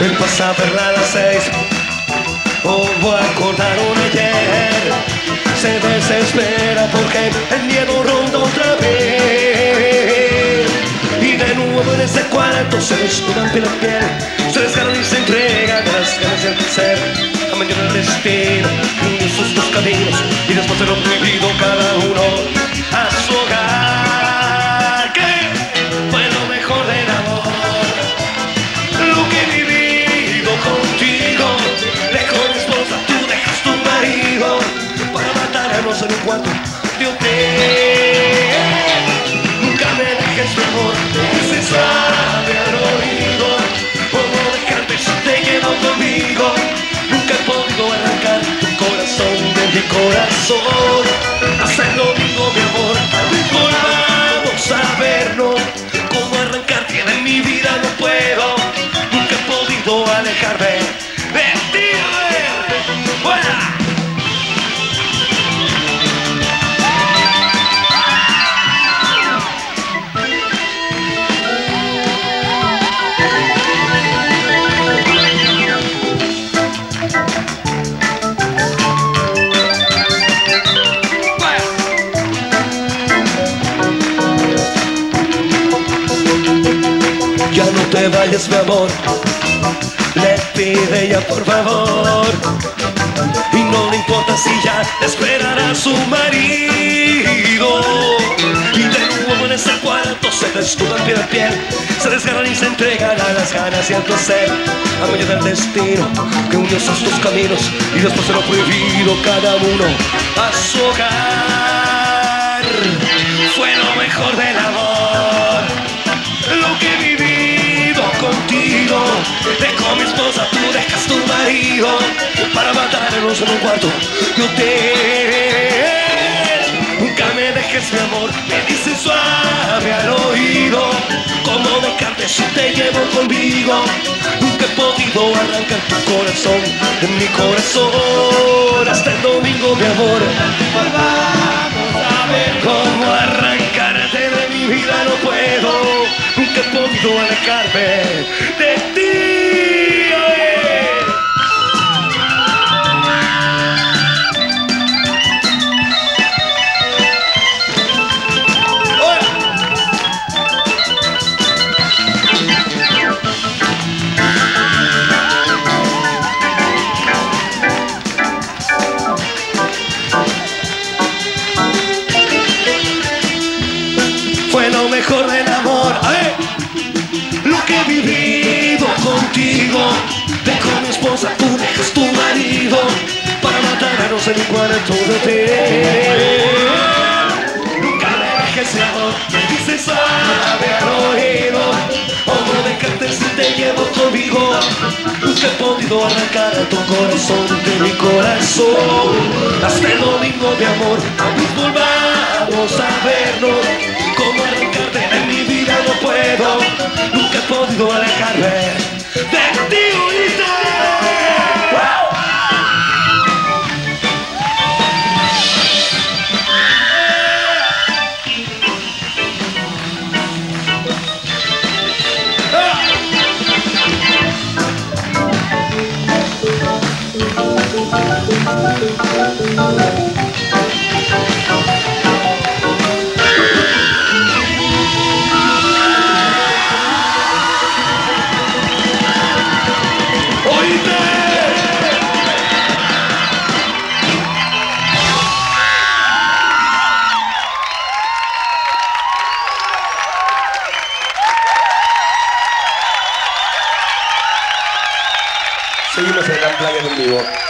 a verla a las seis. Como acordaron ayer, se desespera porque el miedo ronda otra vez. Y de nuevo en ese cuarto se desnudan piel a piel, se desgarran y se entregan las ganas del placer. A mañana el destino, une sus dos caminos y después de lo prohibido cada uno a su hogar. Matarnos en un cuarto de hotel. Nunca me dejes mi amor, ese suave al oído. Como dejarte si te llevo conmigo. Nunca he podido arrancar tu corazón de mi corazón. Te vayas, mi amor. Le pide ella por favor. Y no le importa si ya le esperará su marido. Y de nuevo en ese cuarto se desnudan piel a piel. Se desgarran y se entregan a las ganas y al placer. A medio del destino que unió dos caminos. Y después de lo prohibido cada uno a su hogar. Fue lo mejor del amor para matarnos en un cuarto de hotel. Nunca me dejes, mi amor, me dices suave al oído. Como dejarte si te llevo conmigo. Nunca he podido arrancar tu corazón de mi corazón. Hasta el domingo, mi amor. Vamos a ver cómo arrancarte de mi vida, no puedo. Nunca he podido alejarme de ti. En cuarto de hotel. Nunca me dejes de amor, me dices suave al oído. Como dejarte si te llevo conmigo. Nunca he podido arrancar a tu corazón de mi corazón. Hasta el domingo, mi amor, volvamos a vernos. Como arrancarte de mi vida no puedo. Nunca he podido alejarme Seguimos en la playa en vivo.